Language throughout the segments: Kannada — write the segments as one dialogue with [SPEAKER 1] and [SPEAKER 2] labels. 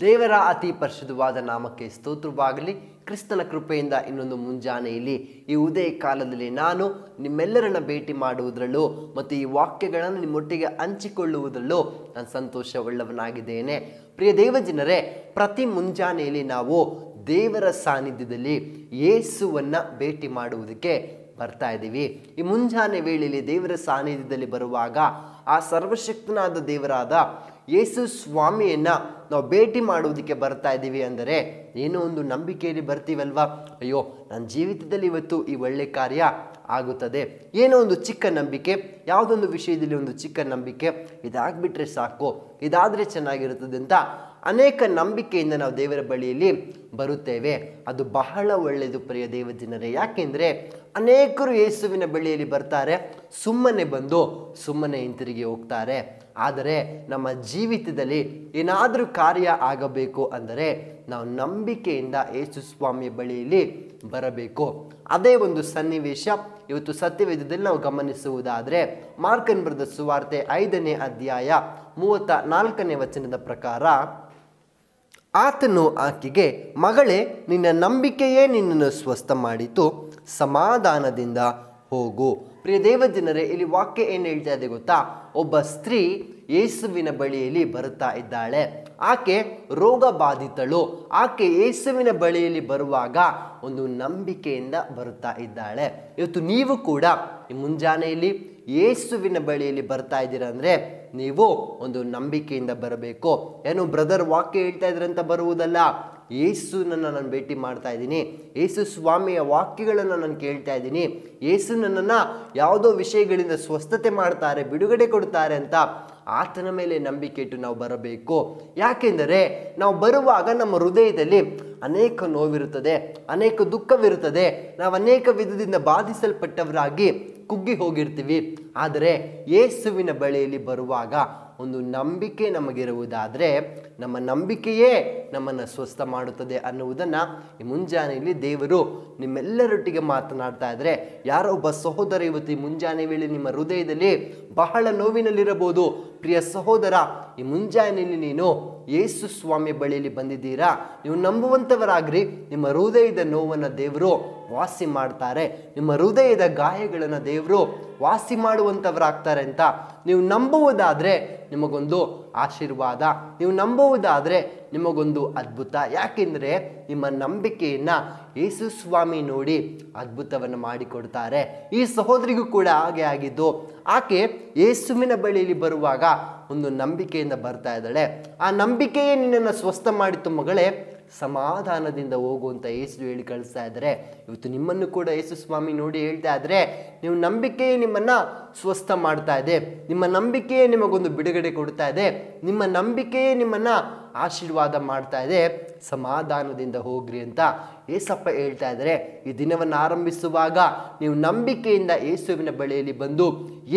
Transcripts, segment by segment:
[SPEAKER 1] ದೇವರ ಅತಿ ಪರಿಶುದ್ಧವಾದ ನಾಮಕ್ಕೆ ಸ್ತೋತ್ರವಾಗಲಿ. ಕ್ರಿಸ್ತನ ಕೃಪೆಯಿಂದ ಇನ್ನೊಂದು ಮುಂಜಾನೆಯಲ್ಲಿ ಈ ಉದಯ ಕಾಲದಲ್ಲಿ ನಾನು ನಿಮ್ಮೆಲ್ಲರನ್ನ ಭೇಟಿ ಮಾಡುವುದರಲ್ಲೂ ಮತ್ತು ಈ ವಾಕ್ಯಗಳನ್ನು ನಿಮ್ಮೊಟ್ಟಿಗೆ ಹಂಚಿಕೊಳ್ಳುವುದರಲ್ಲೂ ನಾನು ಸಂತೋಷವುಳ್ಳವನಾಗಿದ್ದೇನೆ. ಪ್ರಿಯ ದೇವಜನರೇ, ಪ್ರತಿ ಮುಂಜಾನೆಯಲ್ಲಿ ನಾವು ದೇವರ ಸಾನ್ನಿಧ್ಯದಲ್ಲಿ ಯೇಸುವನ್ನು ಭೇಟಿ ಮಾಡುವುದಕ್ಕೆ ಬರ್ತಾ ಇದ್ದೀವಿ. ಈ ಮುಂಜಾನೆ ವೇಳೆಯಲ್ಲಿ ದೇವರ ಸಾನ್ನಿಧ್ಯದಲ್ಲಿ ಬರುವಾಗ ಆ ಸರ್ವಶಕ್ತನಾದ ದೇವರಾದ ಯೇಸು ಸ್ವಾಮಿಯನ್ನು ನಾವು ಭೇಟಿ ಮಾಡುವುದಕ್ಕೆ ಬರ್ತಾ ಇದ್ದೀವಿ ಅಂದರೆ ಏನೋ ಒಂದು ನಂಬಿಕೆಯಲ್ಲಿ ಬರ್ತೀವಲ್ವಾ? ಅಯ್ಯೋ, ನನ್ನ ಜೀವಿತದಲ್ಲಿ ಇವತ್ತು ಈ ಒಳ್ಳೆ ಕಾರ್ಯ ಆಗುತ್ತದೆ. ಏನೋ ಒಂದು ಚಿಕ್ಕ ನಂಬಿಕೆ, ಯಾವುದೊಂದು ವಿಷಯದಲ್ಲಿ ಒಂದು ಚಿಕ್ಕ ನಂಬಿಕೆ, ಇದಾಗ್ಬಿಟ್ರೆ ಸಾಕು, ಇದಾದರೆ ಚೆನ್ನಾಗಿರುತ್ತದೆ ಅಂತ ಅನೇಕ ನಂಬಿಕೆಯಿಂದ ನಾವು ದೇವರ ಬಳಿಯಲ್ಲಿ ಬರುತ್ತೇವೆ. ಅದು ಬಹಳ ಒಳ್ಳೆಯದು ಪ್ರಿಯ ದೇವ ಜನರೇ. ಯಾಕೆಂದರೆ ಅನೇಕರು ಯೇಸುವಿನ ಬಳಿಯಲ್ಲಿ ಬರ್ತಾರೆ, ಸುಮ್ಮನೆ ಬಂದು ಸುಮ್ಮನೆ ಹಿಂತಿರುಗಿ ಹೋಗ್ತಾರೆ. ಆದರೆ ನಮ್ಮ ಜೀವಿತದಲ್ಲಿ ಏನಾದರೂ ಕಾರ್ಯ ಆಗಬೇಕು ಅಂದರೆ ನಾವು ನಂಬಿಕೆಯಿಂದ ಯೇಸು ಸ್ವಾಮಿಯ ಬಳಿಯಲ್ಲಿ ಬರಬೇಕು. ಅದೇ ಒಂದು ಸನ್ನಿವೇಶ ಇವತ್ತು ಸತ್ಯವೇದದಲ್ಲಿ ನಾವು ಗಮನಿಸುವುದಾದರೆ ಮಾರ್ಕನ್ ಬರೆದ ಸುವಾರ್ತೆ ಐದನೇ ಅಧ್ಯಾಯ ಮೂವತ್ತ ನಾಲ್ಕನೇ ವಚನದ ಪ್ರಕಾರ ಆತನು ಆಕೆಗೆ, ಮಗಳೇ, ನಿನ್ನ ನಂಬಿಕೆಯೇ ನಿನ್ನನ್ನು ಸ್ವಸ್ಥ ಮಾಡಿತು. ಸಮಾಧಾನದಿಂದ ಹೋಗು. ಪ್ರಿಯ ದೇವಜನರೇ, ಇಲ್ಲಿ ವಾಕ್ಯ ಏನು ಹೇಳ್ತಾ ಇದೆ ಗೊತ್ತಾ? ಒಬ್ಬ ಸ್ತ್ರೀ ಯೇಸುವಿನ ಬಳಿಯಲ್ಲಿ ಬರುತ್ತಾ ಇದ್ದಾಳೆ. ಆಕೆ ರೋಗ ಬಾಧಿತಳು ಆಕೆ ಯೇಸುವಿನ ಬಳಿಯಲ್ಲಿ ಬರುವಾಗ ಒಂದು ನಂಬಿಕೆಯಿಂದ ಬರುತ್ತಾ ಇದ್ದಾಳೆ. ಇವತ್ತು ನೀವು ಕೂಡ ಮುಂಜಾನೆಯಲ್ಲಿ ಯೇಸುವಿನ ಬಳಿಯಲ್ಲಿ ಬರ್ತಾ ಇದ್ದೀರಾ ಅಂದರೆ ನೀವು ಒಂದು ನಂಬಿಕೆಯಿಂದ ಬರಬೇಕು. ಏನು ಬ್ರದರ್ ವಾಕ್ಯ ಹೇಳ್ತಾ ಇದ್ರಂತ ಬರುವುದಲ್ಲ? ಯೇಸುನನ್ನು ನಾನು ಭೇಟಿ ಮಾಡ್ತಾ ಇದ್ದೀನಿ. ಯೇಸು ಸ್ವಾಮಿಯ ವಾಕ್ಯಗಳನ್ನು ನಾನು ಕೇಳ್ತಾ ಇದ್ದೀನಿ. ಯೇಸು ನನ್ನನ್ನು ಯಾವುದೋ ವಿಷಯಗಳಿಂದ ಸ್ವಸ್ಥತೆ ಮಾಡ್ತಾರೆ, ಬಿಡುಗಡೆ ಕೊಡ್ತಾರೆ ಅಂತ ಆತನ ಮೇಲೆ ನಂಬಿಕೆ ಇಟ್ಟು ನಾವು ಬರಬೇಕು. ಯಾಕೆಂದರೆ ನಾವು ಬರುವಾಗ ನಮ್ಮ ಹೃದಯದಲ್ಲಿ ಅನೇಕ ನೋವಿರುತ್ತದೆ, ಅನೇಕ ದುಃಖವಿರುತ್ತದೆ. ನಾವು ಅನೇಕ ವಿಧದಿಂದ ಬಾಧಿಸಲ್ಪಟ್ಟವರಾಗಿ ಕುಗ್ಗಿ ಹೋಗಿರ್ತೀವಿ. ಆದರೆ ಯೇಸುವಿನ ಬಳಿಯಲ್ಲಿ ಬರುವಾಗ ಒಂದು ನಂಬಿಕೆ ನಮಗಿರುವುದಾದರೆ ನಮ್ಮ ನಂಬಿಕೆಯೇ ನಮ್ಮನ್ನು ಸ್ವಸ್ಥ ಮಾಡುತ್ತದೆ ಅನ್ನುವುದನ್ನು ಈ ಮುಂಜಾನೆಯಲ್ಲಿ ದೇವರು ನಿಮ್ಮೆಲ್ಲರೊಟ್ಟಿಗೆ ಮಾತನಾಡ್ತಾ ಇದ್ದರೆ ಯಾರೋ ಒಬ್ಬ ಸಹೋದರ ಇವತ್ತು ಈ ಮುಂಜಾನೆ ವೇಳೆ ನಿಮ್ಮ ಹೃದಯದಲ್ಲಿ ಬಹಳ ನೋವಿನಲ್ಲಿರಬಹುದು. ಪ್ರಿಯ ಸಹೋದರ, ಈ ಮುಂಜಾನೆಯಲ್ಲಿ ನೀನು ಯೇಸು ಸ್ವಾಮಿ ಬಳಿಯಲ್ಲಿ ಬಂದಿದ್ದೀರಾ? ನೀವು ನಂಬುವಂಥವರಾಗ್ರಿ ನಿಮ್ಮ ಹೃದಯದ ನೋವನ್ನು ದೇವರು ವಾಸಿ ಮಾಡ್ತಾರೆ. ನಿಮ್ಮ ಹೃದಯದ ಗಾಯಗಳನ್ನು ದೇವರು ವಾಸಿ ಮಾಡುವಂಥವರಾಗ್ತಾರೆ ಅಂತ ನೀವು ನಂಬುವುದಾದರೆ ನಿಮಗೊಂದು ಆಶೀರ್ವಾದ. ನೀವು ನಂಬುವುದಾದರೆ ನಿಮಗೊಂದು ಅದ್ಭುತ. ಯಾಕೆಂದರೆ ನಿಮ್ಮ ನಂಬಿಕೆಯನ್ನು ಯೇಸು ಸ್ವಾಮಿ ನೋಡಿ ಅದ್ಭುತವನ್ನು ಮಾಡಿಕೊಡ್ತಾರೆ. ಈ ಸಹೋದರಿಗೂ ಕೂಡ ಹಾಗೆ ಆಗಿದ್ದು, ಆಕೆ ಯೇಸುವಿನ ಬಳಿಯಲ್ಲಿ ಬರುವಾಗ ಒಂದು ನಂಬಿಕೆಯಿಂದ ಬರ್ತಾ ಇದ್ದಾಳೆ. ಆ ನಂಬಿಕೆಯೇ ನಿನ್ನನ್ನು ಸ್ವಸ್ಥ ಮಾಡಿತು ಮಗಳೇ ಸಮಾಧಾನದಿಂದ ಹೋಗು ಅಂತ ಯೇಸು ಹೇಳಿ ಕಳಿಸ್ತಾ ಇದ್ದಾರೆ. ಇವತ್ತು ನಿಮ್ಮನ್ನು ಕೂಡ ಯೇಸು ಸ್ವಾಮಿ ನೋಡಿ ಹೇಳ್ತಾ ಇದ್ರೆ ನೀವು ನಂಬಿಕೆಯೇ ನಿಮ್ಮನ್ನು ಸ್ವಸ್ಥ ಮಾಡ್ತಾ ಇದೆ. ನಿಮ್ಮ ನಂಬಿಕೆಯೇ ನಿಮಗೊಂದು ಬಿಡುಗಡೆ ಕೊಡ್ತಾ ಇದೆ. ನಿಮ್ಮ ನಂಬಿಕೆಯೇ ನಿಮ್ಮನ್ನು ಆಶೀರ್ವಾದ ಮಾಡ್ತಾ ಇದೆ. ಸಮಾಧಾನದಿಂದ ಹೋಗ್ರಿ ಅಂತ ಏಸಪ್ಪ ಹೇಳ್ತಾ ಇದ್ದಾರೆ, ಈ ದಿನವನ್ನು ಆರಂಭಿಸುವಾಗ ನೀವು ನಂಬಿಕೆಯಿಂದ ಯೇಸುವಿನ ಬಳಿಯಲ್ಲಿ ಬಂದು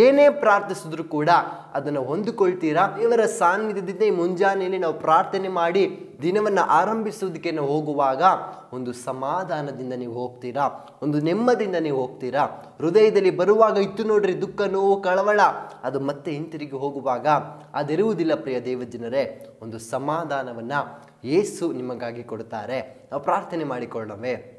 [SPEAKER 1] ಏನೇ ಪ್ರಾರ್ಥಿಸಿದ್ರು ಕೂಡ ಅದನ್ನು ಹೊಂದಿಕೊಳ್ತೀರಾ? ದೇವರ ಸಾನ್ನಿಧ್ಯದಿಂದ ಈ ಮುಂಜಾನೆಯಲ್ಲಿ ನಾವು ಪ್ರಾರ್ಥನೆ ಮಾಡಿ ದಿನವನ್ನು ಆರಂಭಿಸುವುದಕ್ಕೆ ಹೋಗುವಾಗ ಒಂದು ಸಮಾಧಾನದಿಂದ ನೀವು ಹೋಗ್ತೀರಾ? ಒಂದು ನೆಮ್ಮದಿಯಿಂದ ನೀವು ಹೋಗ್ತೀರಾ? ಹೃದಯದಲ್ಲಿ ಬರುವಾಗ ಇತ್ತು ನೋಡ್ರಿ, ದುಃಖ, ನೋವು, ಕಳವಳ, ಅದು ಮತ್ತೆ ಹಿಂತಿರುಗಿ ಹೋಗುವಾಗ ಅದಿರುವುದಿಲ್ಲ ಪ್ರಿಯ ದೇವಜನರೇ. ಒಂದು ಸಮಾಧಾನವನ್ನು ಯೇಸು ನಿಮಗಾಗಿ ಕೊಡುತ್ತಾರೆ. ನಾವು ಪ್ರಾರ್ಥನೆ ಮಾಡಿಕೊಳ್ಳೋಣವೇ.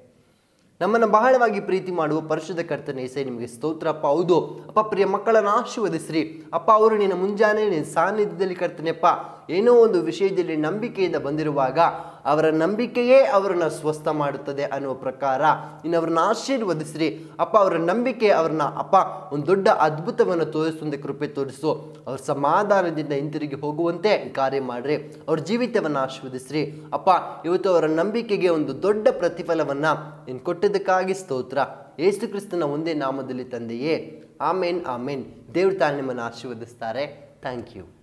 [SPEAKER 1] ನಮ್ಮನ್ನು ಬಹಳವಾಗಿ ಪ್ರೀತಿ ಮಾಡುವ ಪರಿಶುದ್ಧ ಕರ್ತನ ಏಸೆ ನಿಮಗೆ ಸ್ತೋತ್ರ. ಅಪ್ಪ, ಹೌದು. ಅಪ್ಪ, ಪ್ರಿಯ ಮಕ್ಕಳನ್ನು ಆಶೀರ್ವದಿಸ್ರಿ. ಅಪ್ಪ, ಅವರು ನಿನ್ನ ಮುಂಜಾನೆ ನಿನ್ನ ಸಾನ್ನಿಧ್ಯದಲ್ಲಿ ಕರ್ತನೆಪ್ಪ ಏನೋ ಒಂದು ವಿಷಯದಲ್ಲಿ ನಂಬಿಕೆಯಿಂದ ಬಂದಿರುವಾಗ ಅವರ ನಂಬಿಕೆಯೇ ಅವರನ್ನು ಸ್ವಸ್ಥ ಮಾಡುತ್ತದೆ ಅನ್ನುವ ಪ್ರಕಾರ ಇನ್ನು ಅವ್ರನ್ನ ಆಶೀರ್ವದಿಸ್ರಿ. ಅಪ್ಪ, ಅವರ ನಂಬಿಕೆ ಅವ್ರನ್ನ, ಅಪ್ಪ, ಒಂದು ದೊಡ್ಡ ಅದ್ಭುತವನ್ನು ತೋರಿಸುವಂತೆ ಕೃಪೆ ತೋರಿಸು. ಅವ್ರ ಸಮಾಧಾನದಿಂದ ಹಿಂತಿರುಗಿ ಹೋಗುವಂತೆ ಕಾರ್ಯ ಮಾಡ್ರಿ. ಅವ್ರ ಜೀವಿತವನ್ನು ಆಶೀರ್ವದಿಸ್ರಿ. ಅಪ್ಪ, ಇವತ್ತು ಅವರ ನಂಬಿಕೆಗೆ ಒಂದು ದೊಡ್ಡ ಪ್ರತಿಫಲವನ್ನು ನೀನು ಕೊಟ್ಟಿದ್ದಕ್ಕಾಗಿ ಸ್ತೋತ್ರ. ಏಸು ಕ್ರಿಸ್ತನ ಒಂದೇ ನಾಮದಲ್ಲಿ ತಂದೆಯೇ. ಆಮೇನ್ ಆಮೇನ್. ದೇವ್ರ ತಾನು ನಿಮ್ಮನ್ನು ಆಶೀರ್ವದಿಸ್ತಾರೆ. Thank you.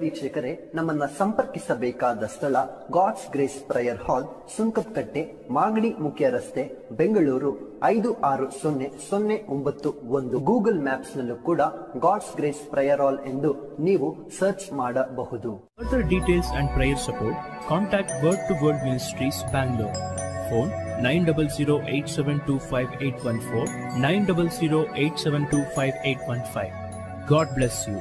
[SPEAKER 2] ವೀಕ್ಷಕರೇ ನಮ್ಮನ್ನ ಸಂಪರ್ಕಿಸಬೇಕಾದ ಸ್ಥಳ God's grace prayer hall Sunkadakatte Magadi ಮುಖ್ಯ ರಸ್ತೆ ಬೆಂಗಳೂರು ಐದು ಆರು ಸೊನ್ನೆ ಸೊನ್ನೆ ಒಂಬತ್ತು ಒಂದು ಗೂಗಲ್ ಮ್ಯಾಪ್ಸ್ ನಲ್ಲೂ ಕೂಡ ಗಾಡ್ಸ್ ಗ್ರೇಸ್ ಪ್ರಯರ್ ಹಾಲ್ ಎಂದು ನೀವು ಸರ್ಚ್ ಮಾಡಬಹುದು
[SPEAKER 3] Further details and prayer support, contact Word to Word Ministries, Bangalore. Phone 900-872-5814, 900-872-5815. God bless you.